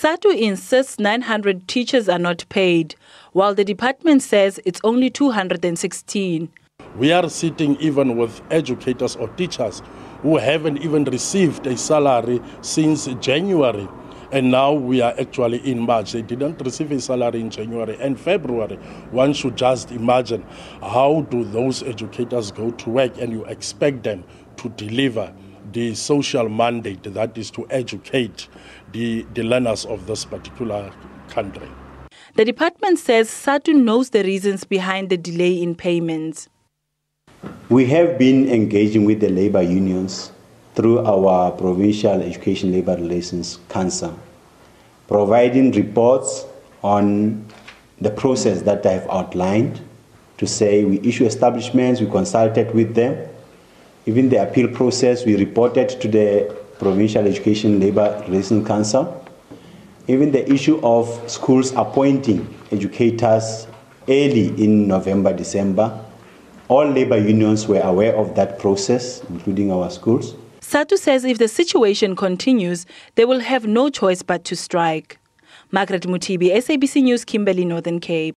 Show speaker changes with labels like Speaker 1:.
Speaker 1: SADTU insists 900 teachers are not paid, while the department says it's only 216.
Speaker 2: We are sitting even with educators or teachers who haven't even received a salary since January. And now we are actually in March. They didn't receive a salary in January and February. One should just imagine how do those educators go to work and you expect them to deliver the social mandate that is to educate the, the learners of this particular country.
Speaker 1: The department says SADTU knows the reasons behind the delay in payments.
Speaker 3: We have been engaging with the labor unions through our Provincial Education Labor Relations Council, providing reports on the process that I have outlined to say we issue establishments, we consulted with them. Even the appeal process, we reported to the Provincial Education Labor Relations Council. Even the issue of schools appointing educators early in November, December, all labor unions were aware of that process, including our schools.
Speaker 1: SADTU says if the situation continues, they will have no choice but to strike. Margaret Mutibi, SABC News, Kimberley, Northern Cape.